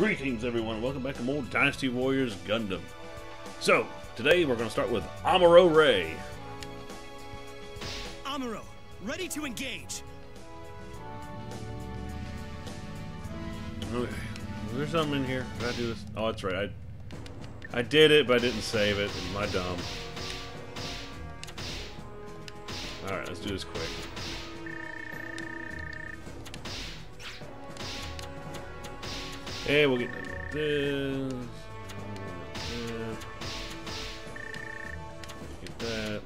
Greetings, everyone. Welcome back to more Dynasty Warriors Gundam. So, today we're going to start with Amuro Ray. Amuro, ready to engage. Okay. Is there something in here? Did I do this? Oh, that's right. I, I did it, but I didn't save it. Am I dumb? Alright, let's do this quick. Hey, we'll get done with this. Get that.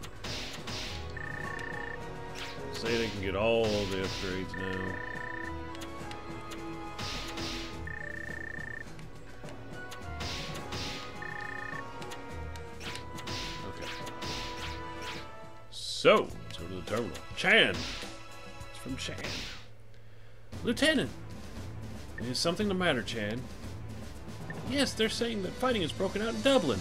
Say they can get all the upgrades now. Okay. So, let's go to the terminal. Chan! It's from Chan. Lieutenant! Is something the matter, Chan. Yes, they're saying that fighting has broken out in Dublin.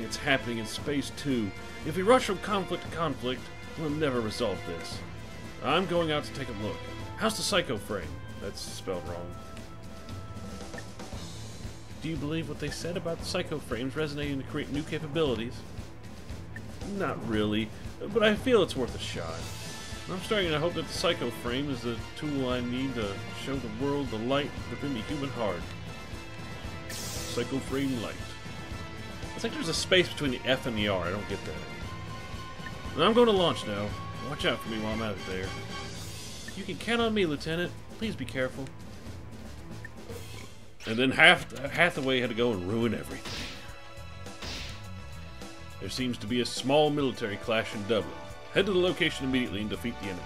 It's happening in space, too. If we rush from conflict to conflict, we'll never resolve this. I'm going out to take a look. How's the Psycho Frame? That's spelled wrong. Do you believe what they said about the Psycho Frames resonating to create new capabilities? Not really, but I feel it's worth a shot. I'm starting to hope that the Psycho Frame is the tool I need to show the world the light within the human heart. Psycho Frame Light. It's like there's a space between the F and the R. I don't get that. And I'm going to launch now. Watch out for me while I'm out of there. You can count on me, Lieutenant. Please be careful. And then Hath Hathaway had to go and ruin everything. There seems to be a small military clash in Dublin. Head to the location immediately and defeat the enemy.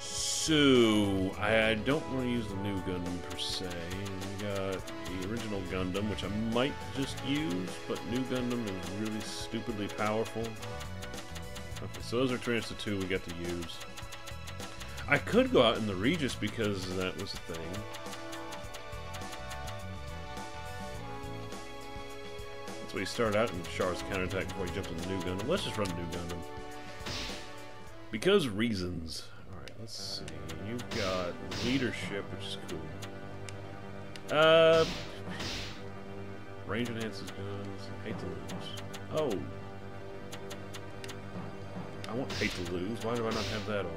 So, I don't want to use the new Gundam per se. We got the original Gundam, which I might just use, but new Gundam is really stupidly powerful. Okay, so those are transfer two we get to use. I could go out in the Regis because that was a thing. Started out in Char's counterattack before he jumps in the new Gundam. Let's just run new Gundam. Because reasons. Alright, let's see. You've got leadership, which is cool. Uh, range enhances guns. Hate to lose. Oh. I want hate to lose. Why do I not have that on?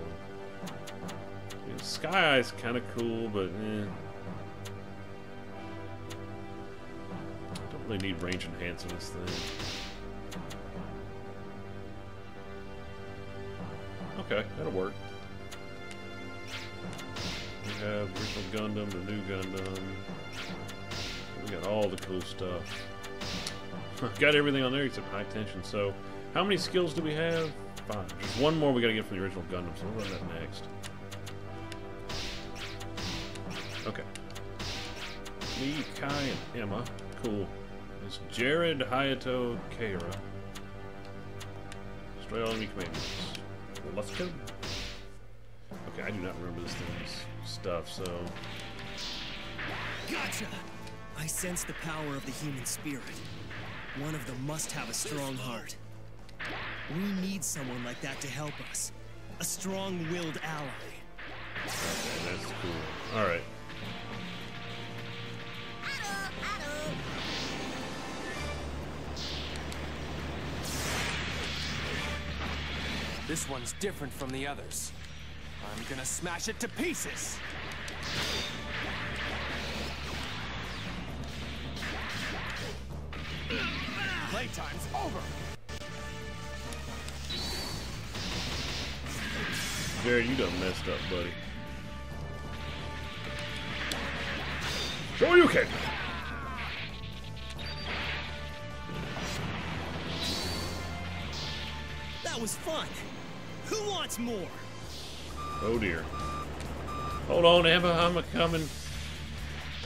Sky Eye's kind of cool, but eh. Really need range enhancements thing. Okay, that'll work. We have original Gundam, the new Gundam. We got all the cool stuff. got everything on there except high tension. So, how many skills do we have? Five. There's one more we gotta get from the original Gundam, so we'll run that next. Okay. Me, Kai, and Emma. Cool. It's Jerid, Hayato, Keira. Destroy all enemy commanders. Let's go. Okay, I do not remember this thing's stuff, so... Gotcha! I sense the power of the human spirit. One of them must have a strong heart. We need someone like that to help us. A strong-willed ally. Okay, that's cool. Alright. This one's different from the others. I'm gonna smash it to pieces! Playtime's over! Jerid, you done messed up, buddy. Sure you can! That was fun! Who wants more? Oh dear. Hold on, Emma, I'm a coming.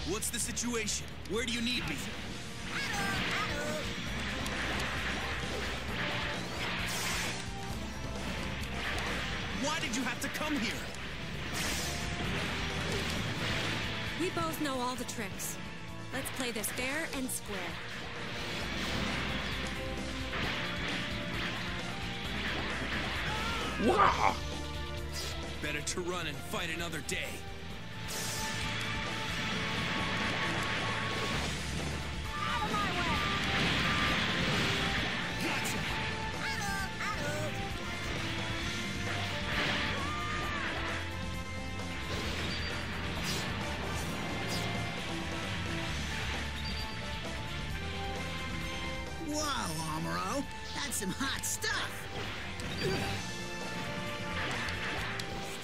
What's the situation? Where do you need me? Why did you have to come here? We both know all the tricks. Let's play this fair and square. Wow. Better to run and fight another day. Wow, Amuro, that's some hot stuff.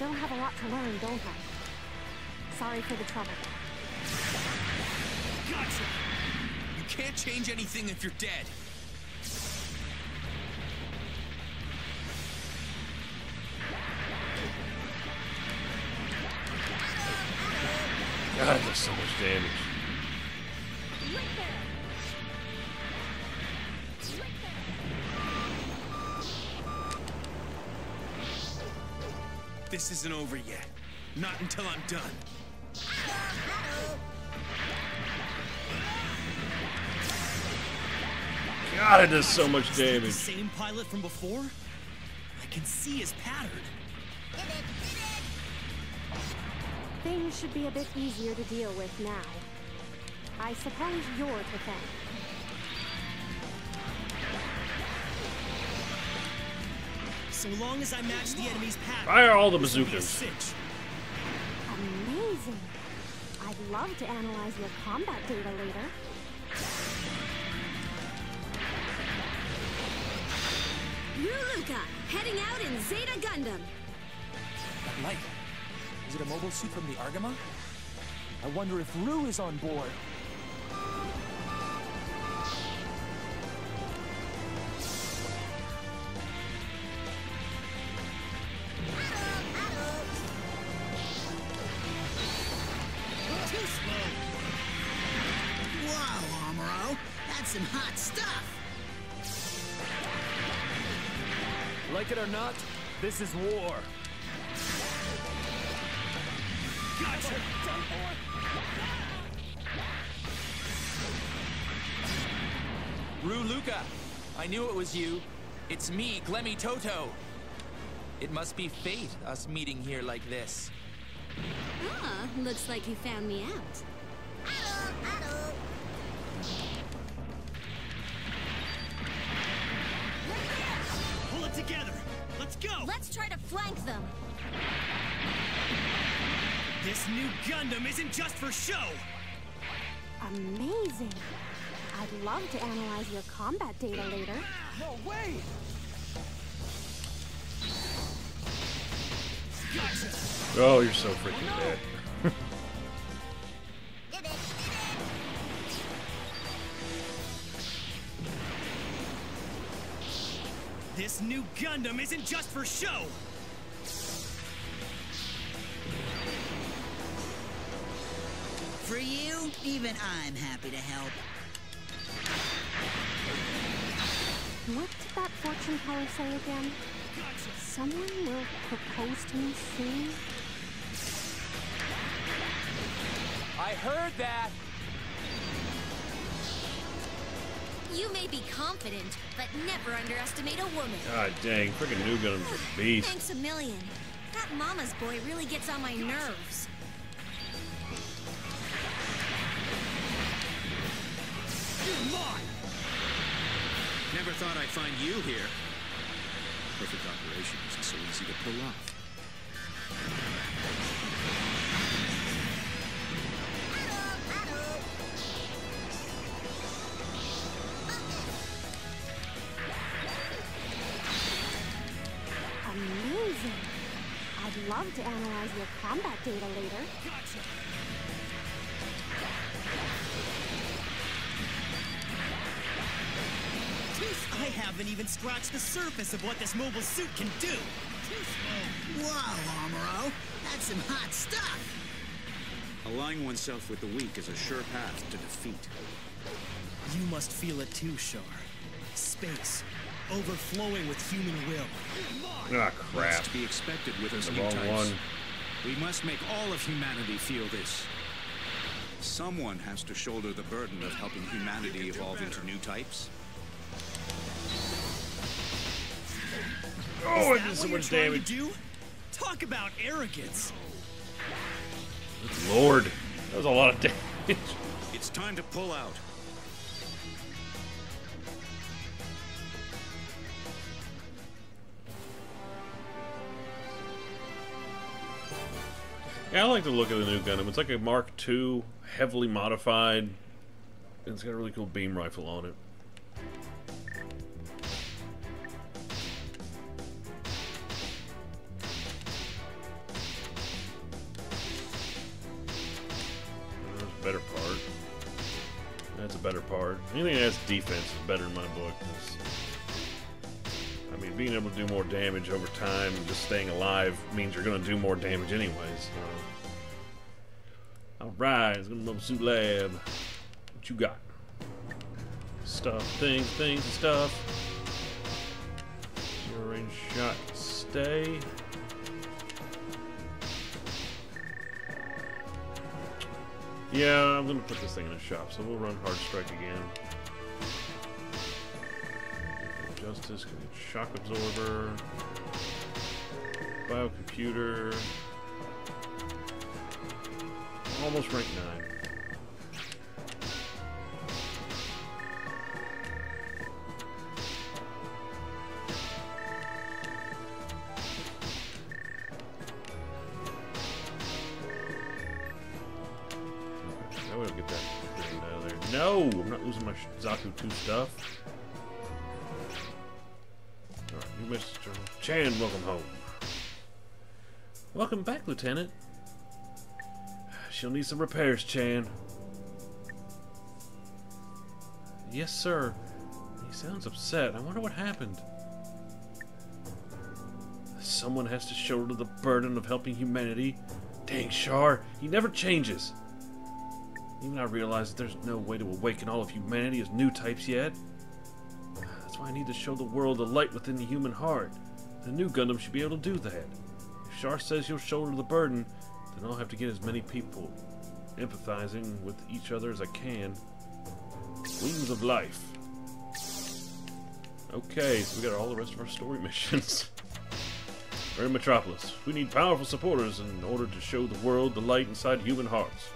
Still have a lot to learn, don't I? Sorry for the trouble. Gotcha! You can't change anything if you're dead. This isn't over yet. Not until I'm done. God, it does so much Is the damage. same pilot from before? I can see his pattern. Things should be a bit easier to deal with now. I suppose you're to thank. So long as I match the enemy's pattern. Fire all the this will be a bazookas. cinch. Amazing. I'd love to analyze your combat data later. Roux Louka, heading out in Zeta Gundam. That light. Is it a mobile suit from the Argama? I wonder if Roux is on board. Like it or not, this is war. Gotcha! Roux Louka, I knew it was you. It's me, Glemmy Toto. It must be fate, us meeting here like this. Ah, looks like you found me out. Pull it together! Let's go! Let's try to flank them. This new Gundam isn't just for show! Amazing. I'd love to analyze your combat data later. No way! Gotcha! Oh, you're so freaking oh, dead. This new Gundam isn't just for show! For you, even I'm happy to help. What did that fortune teller say again? Someone will propose to me soon? I heard that! You may be confident, but never underestimate a woman. God dang, freaking new Gundam's a beast. Thanks a million. That mama's boy really gets on my nerves. You're mine! Never thought I'd find you here. Perfect operation isn't so easy to pull off. Love to analyze your combat data later. I haven't even scratched the surface of what this mobile suit can do! Whoa, Amuro. That's some hot stuff. Aligning oneself with the weak is a sure path to defeat. You must feel it too, Char. Space, overflowing with human will. Ah, That's crap. to be expected with us new types. one. We must make all of humanity feel this. Someone has to shoulder the burden of helping humanity evolve into new types. Oh, it Is did so much damage. to do? Talk about arrogance. Lord, that was a lot of damage. It's time to pull out. Yeah, I like the look of the new Gundam. It's like a Mark II, heavily modified. It's got a really cool beam rifle on it. better part. That's a better part. Anything that has defense is better in my book being able to do more damage over time and just staying alive means you're going to do more damage anyways. So. Alright, it's going to Mobile Suit Lab. What you got? Stuff, things, things, and stuff. Zero range shot, stay. Yeah, I'm gonna put this thing in a shop, so we'll run Hard Strike again. Get Shock Absorber, Biocomputer, almost rank 9. I will get that out of there. No! I'm not losing my Zaku 2 stuff. Chan, welcome home. Welcome back, Lieutenant. She'll need some repairs, Chan. Yes, sir. He sounds upset. I wonder what happened. Someone has to shoulder the burden of helping humanity. Dang, Char, he never changes. Even I realize that there's no way to awaken all of humanity as new types yet. That's why I need to show the world the light within the human heart. The new Gundam should be able to do that. If Char says he'll shoulder the burden, then I'll have to get as many people empathizing with each other as I can. Wings of Life. Okay, so we got all the rest of our story missions. We're in Metropolis. We need powerful supporters in order to show the world the light inside human hearts.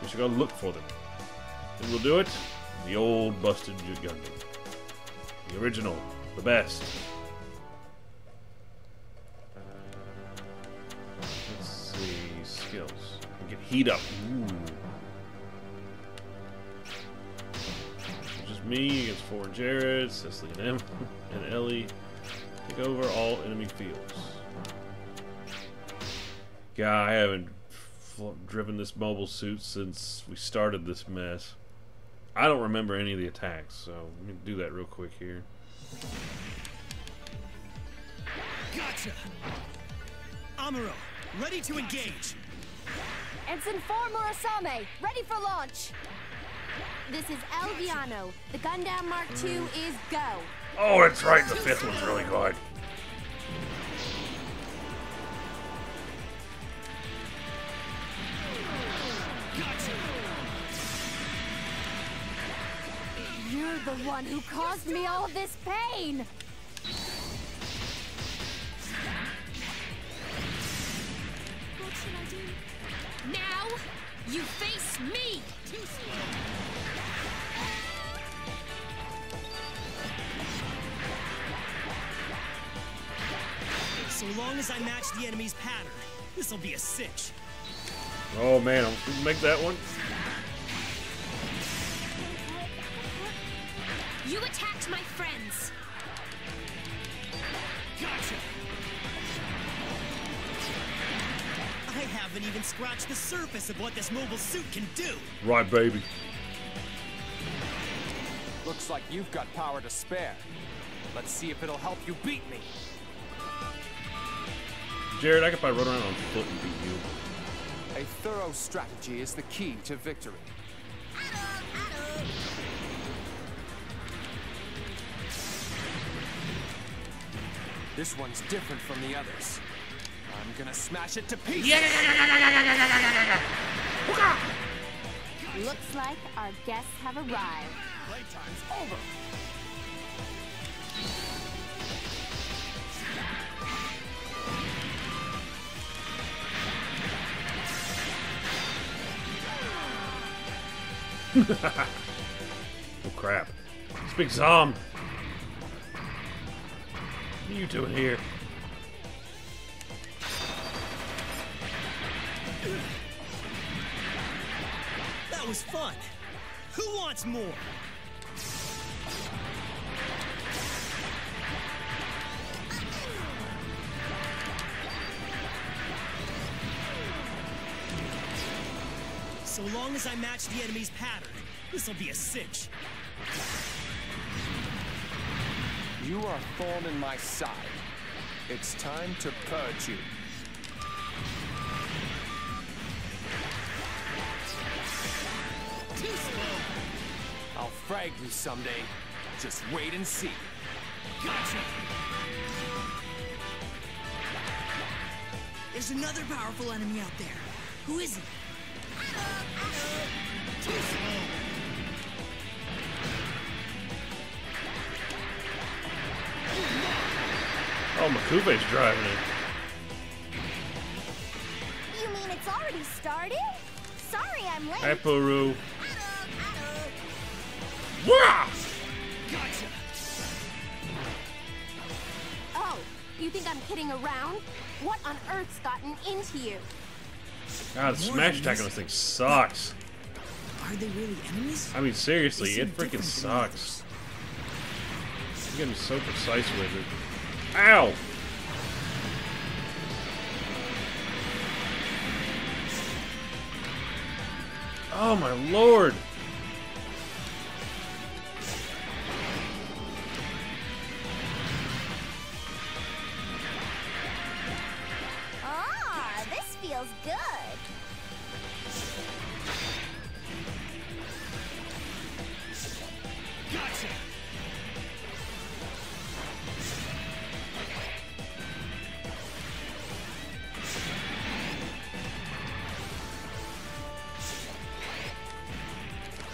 We should go look for them. And we'll do it the old busted Gundam. The original. The best. Heat up. Ooh. Just me against four Jerid, Cecily and M, and Ellie. Take over all enemy fields. God, I haven't driven this mobile suit since we started this mess. I don't remember any of the attacks, so let me do that real quick here. Gotcha! Amuro, ready to engage! Ensign 4 Murasame, ready for launch. This is Elle Vianno. The Gundam Mark II is go. Oh, that's right. The fifth one's really good. You're the one who caused me all this pain. You face me! So long as I match the enemy's pattern, this'll be a cinch. Oh man, I'm gonna make that one. You attacked my friends! Haven't even scratched the surface of what this mobile suit can do! Right, baby. Looks like you've got power to spare. Let's see if it'll help you beat me. Jerid, I could probably run around on foot and beat you. A thorough strategy is the key to victory. This one's different from the others. I'm gonna smash it to pieces. Looks like our guests have arrived. Playtime's over. Oh crap. It's Big Zam. What are you doing here? That was fun! Who wants more? So long as I match the enemy's pattern, This'll be a cinch. You are thorn in my side. It's time to purge you. I'll frag you someday. Just wait and see. Gotcha. There's another powerful enemy out there. Who is he? Too slow. Oh, M'Quve's driving it. You mean it's already started? Sorry I'm late. Hi, Puru. Wah! Gotcha. Oh, you think I'm kidding around? What on earth's gotten into you? God, the smash attack on this thing sucks. Are they really enemies? I mean, seriously, it freaking different from the sucks. You gotta be so precise with it. Ow! Oh my lord!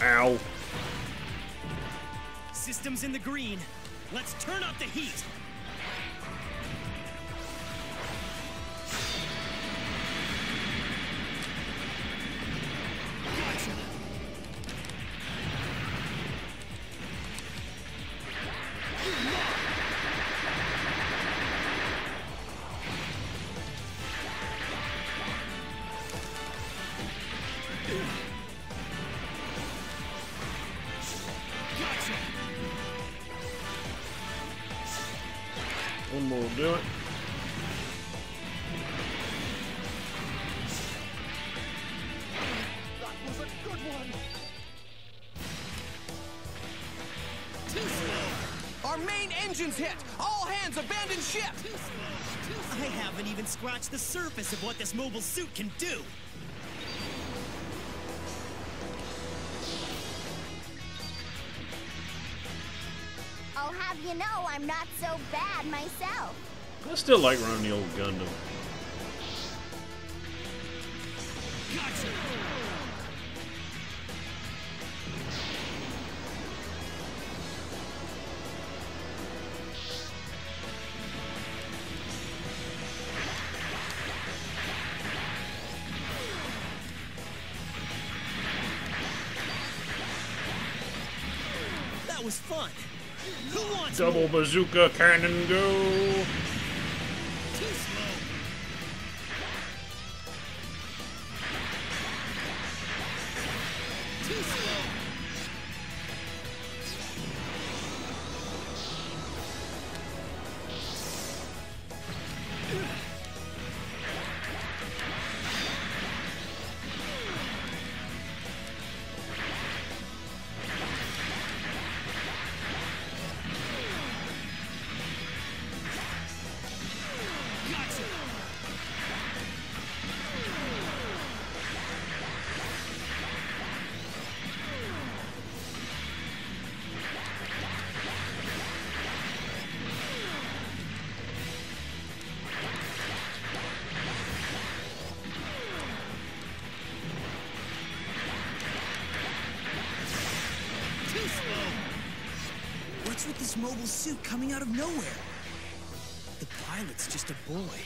Ow! Systems in the green. Let's turn up the heat. Haven't scratched the surface of what this mobile suit can do. I'll have you know I'm not so bad myself. I still like running the old Gundam. Gotcha. Double bazooka cannon go! Mobile suit coming out of nowhere? The pilot's just a boy.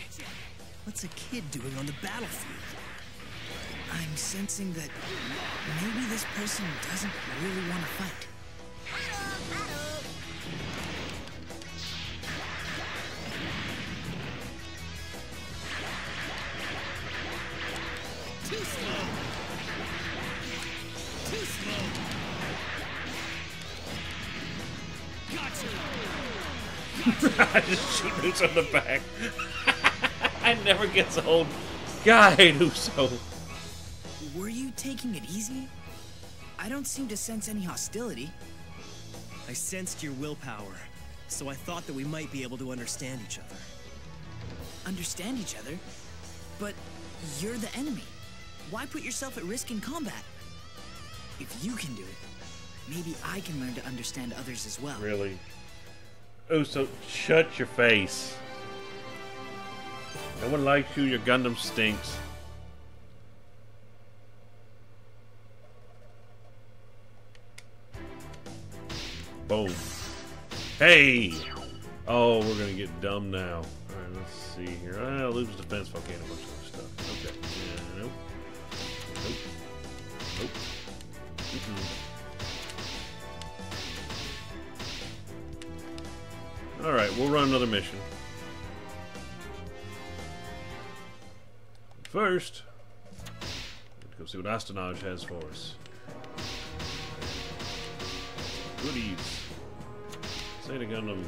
What's a kid doing on the battlefield? I'm sensing that maybe this person doesn't really want to fight. I just shoot Uso on the back. I never gets old. God, I hate Uso. Were you taking it easy? I don't seem to sense any hostility. I sensed your willpower, so I thought that we might be able to understand each other. Understand each other? But you're the enemy. Why put yourself at risk in combat? If you can do it, maybe I can learn to understand others as well. Really? Oh, so shut your face. No one likes you. Your Gundam stinks. Boom. Hey! Oh, we're gonna get dumb now. Alright, let's see here. Ah, Lupus Defense Volcano, a bunch of stuff. Okay. Yeah, nope. Nope. Nope. Mm-mm. Alright, we'll run another mission. First, let's go see what Astonaige has for us. Goodies. Zeta Gundam.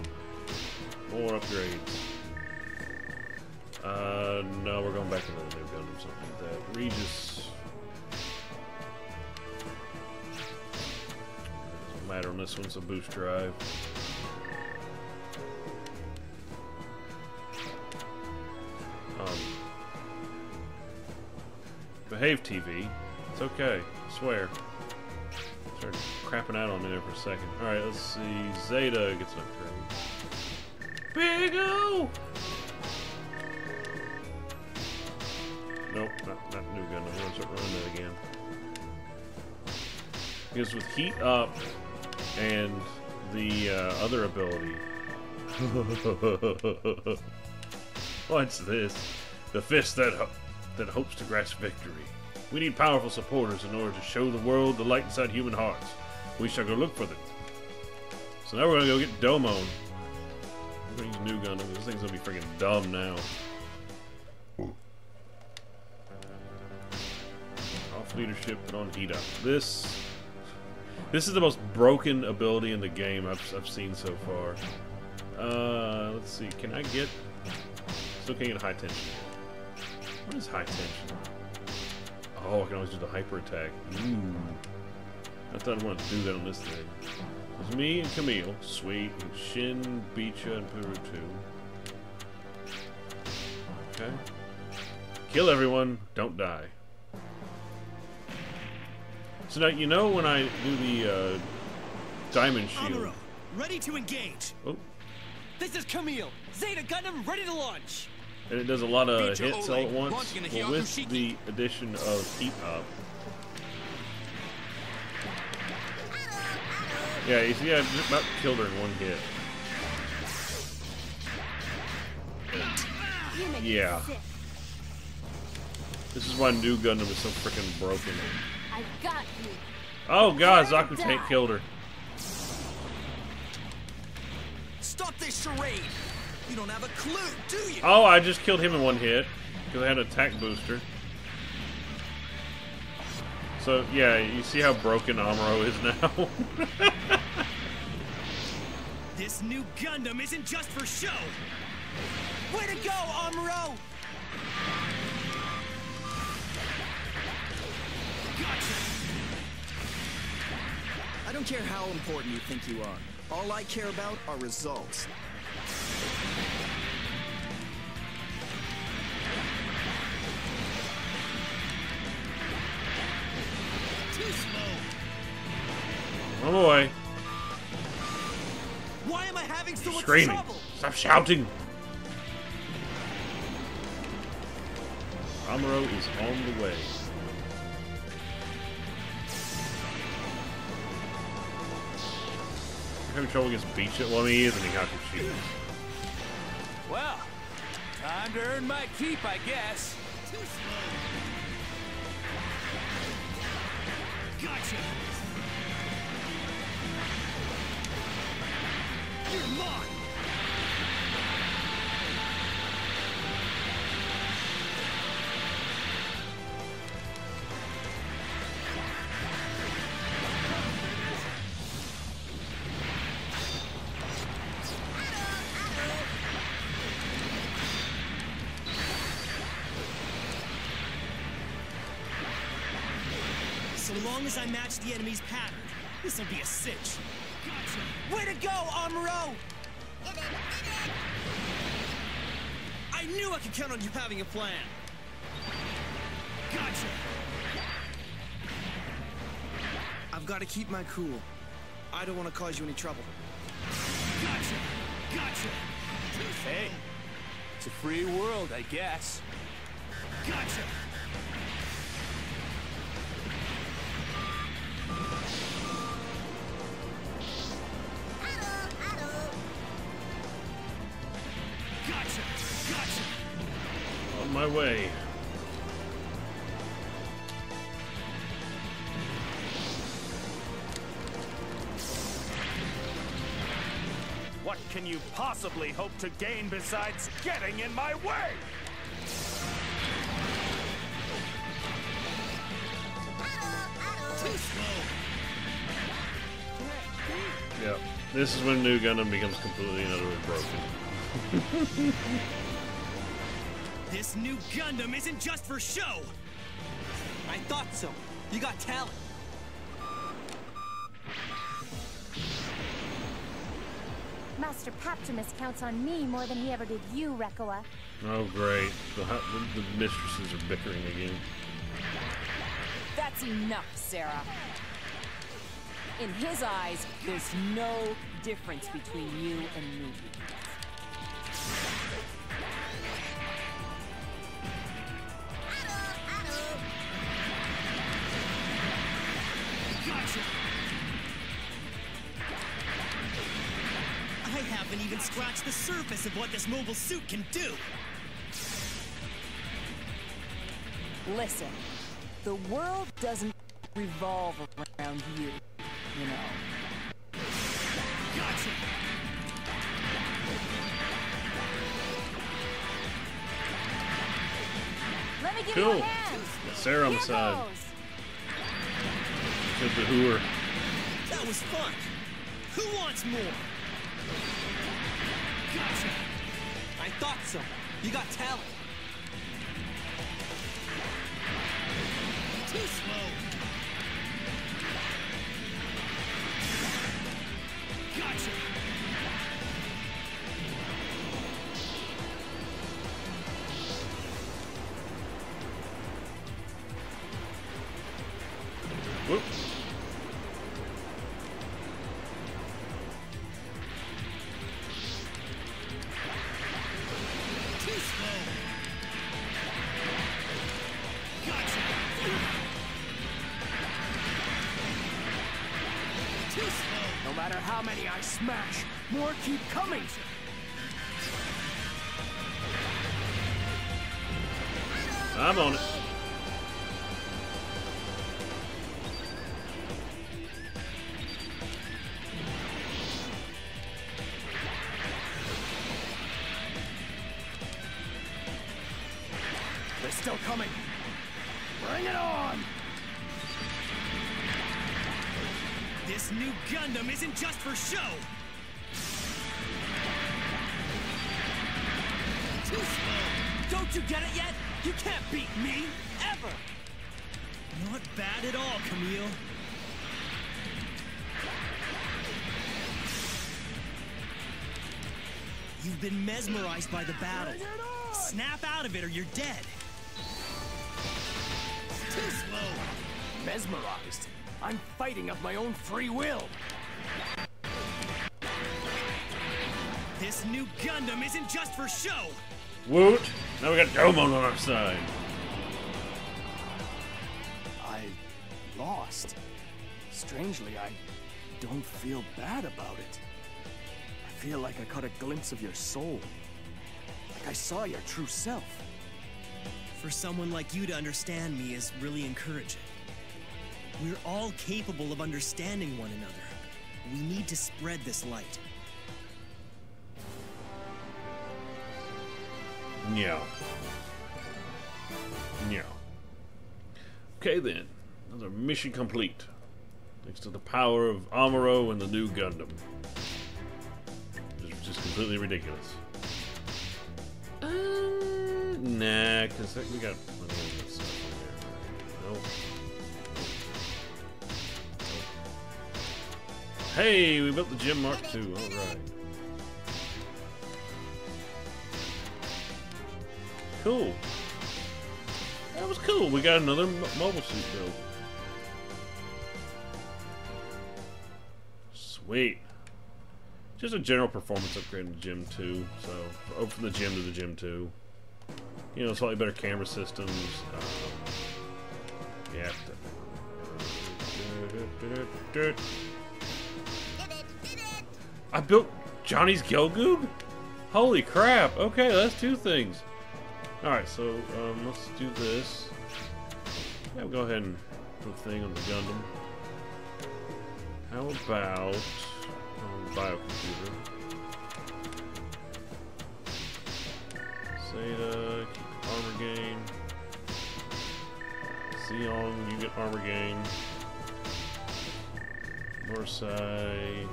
More upgrades. Uh, no, we're going back to the new Gundam, something like that. Regis. Doesn't matter on this one, it's a boost drive. Behave TV. It's okay. I swear. Started crapping out on me there for a second. Alright, let's see. Zeta gets an upgrade. Big O! Nope, not, not new gun. I'm gonna start running that again. Because with heat up and the uh, other ability. What's this? The fist that that hopes to grasp victory. We need powerful supporters in order to show the world the light inside human hearts. We shall go look for them. So now we're gonna go get Domon. We're gonna use new gun. This thing's gonna be freaking dumb now. Off leadership and on heat up. This this is the most broken ability in the game I've, I've seen so far. Uh, let's see. Can I get? Still can't get high tension. What is high tension? Oh, I can always do the hyper attack. Ooh. I thought I wanted to do that on this thing. It's me and Kamille, Sweet, and Shin, Beecha, and Puru too. Okay. Kill everyone, don't die. So now, you know when I do the uh, Diamond Shield. Amuro, ready to engage. Oh, This is Kamille. Zeta Gundam ready to launch. And it does a lot of hits all at once. Well, with the addition of Heat Up. Yeah, you see, I just about killed her in one hit. You make me Yeah. This is why New Gundam is so freaking broken. I got you. Oh god, Zaku Tank killed her. Stop this charade! You don't have a clue, do you? Oh, I just killed him in one hit because I had an attack booster. So yeah, you see how broken Amuro is now. This new Gundam isn't just for show. Way to go, Amuro! Gotcha. I don't care how important you think you are. All I care about are results. Oh boy, Why am I having so much screaming! trouble? Stop shouting! Amuro is on the way. Having trouble against Beach I and he is an Hyakushi. Well, time to earn my keep, I guess. Gotcha. You're mine. So long as I match the enemy's pattern, this'll be a cinch. Gotcha. Way to go, Amuro! I knew I could count on you having a plan. Gotcha. I've got to keep my cool. I don't want to cause you any trouble. Gotcha. Gotcha. Hey, it's a free world, I guess. Gotcha. Way. What can you possibly hope to gain besides getting in my way? Too. Yep. This is when New Gundam becomes completely and utterly broken. This new Gundam isn't just for show. I thought so. You got talent. Master Paptimus counts on me more than he ever did you, Reccoa. Oh, great. The, the, the mistresses are bickering again. That's enough, Sarah. In his eyes, there's no difference between you and me. The surface of what this mobile suit can do. Listen, the world doesn't revolve around you, you know. Gotcha. Let me give you Cool. a hand. Sarah on the Here side. goes. Good to who are. That was fun. Who wants more? I thought so. You got talent. Too slow. Gotcha. Matter how many I smash, more keep coming. I'm on it. Battle. Snap out of it or you're dead. Too slow. Mesmerized. I'm fighting of my own free will. This new Gundam isn't just for show. Woot. Now we got Domon on our side. I lost. Strangely, I don't feel bad about it. I feel like I caught a glimpse of your soul. Like I saw your true self. For someone like you to understand me is really encouraging. We're all capable of understanding one another. We need to spread this light. Yeah. Yeah. Okay then. Another mission complete. Thanks to the power of Amuro and the new Gundam. Which is just completely ridiculous. Um, nah, because we got plenty of stuff in there. Nope. Hey, we built the gym mark too. Alright. Cool. That was cool. We got another mobile suit build. Sweet. Just a general performance upgrade in the GM II. So, oh, from the GM to the GM II. You know, slightly better camera systems. Um, yeah. I built Johnny's Gelgoog? Holy crap. Okay, that's two things. Alright, so um, let's do this. Yeah, we'll go ahead and put a thing on the Gundam. How about biocomputer? Zeta, armor gain. Zeon, you get armor gain. Morsai.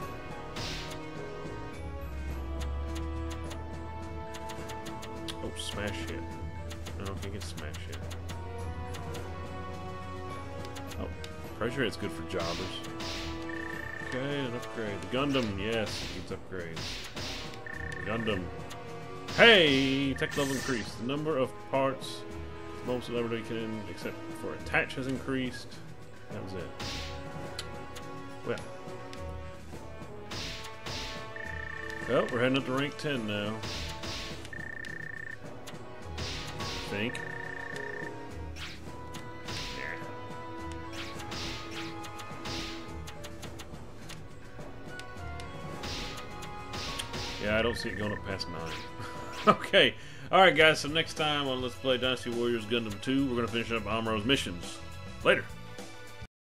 Oh, smash hit. I don't get smash hit. Oh, pressure hit's good for jobbers. Okay, an upgrade. The Gundam, yes, gets upgrades. Gundam. Hey! Tech level increased. The number of parts most celebrity can except for attach has increased. That was it. Well. Well, we're heading up to rank 10 now. I think. Yeah, I don't see it going up past 9. okay. Alright guys, so next time on Let's Play Dynasty Warriors Gundam 2, we're going to finish up Amuro's missions. Later.